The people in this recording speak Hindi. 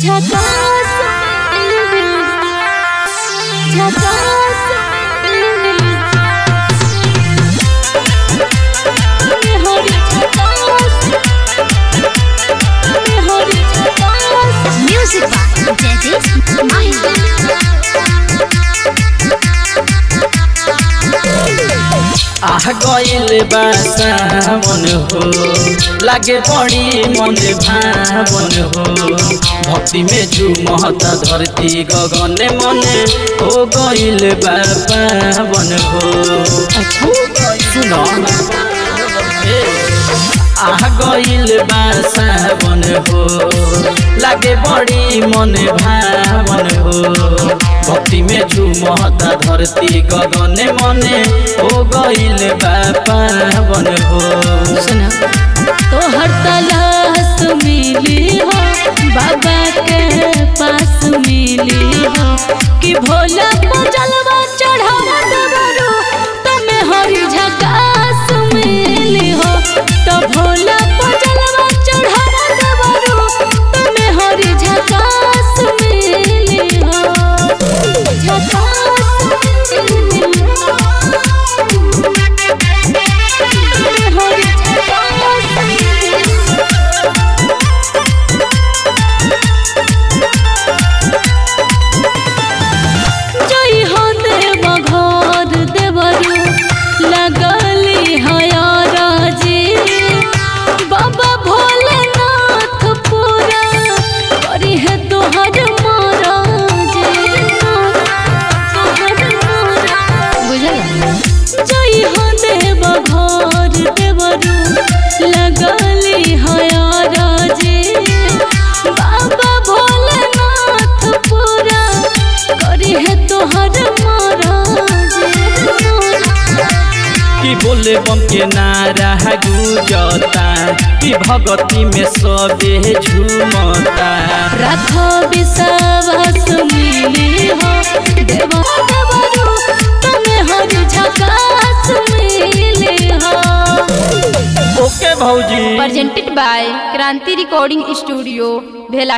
झकास झकास हरी झकास हरी झकास Music by Jaideep आह गइल बा सावन हो। लागे बड़ी मन भावन हो। भक्ति में झूमता धरती गगन मने हो गइल बा बन हो। सुनो। आह गइल बा सावन हो। लागे बड़ी मन भावन हो। भक्ति में झूमता धरती गगन मने हो गइल बा बन हो। सुना। तोहर तलाश मिली हो, बाबा बोले बम के नारा गुजता कि भगती में सबे झूमता। रखो भौजी presented by Kranti recording studio भेला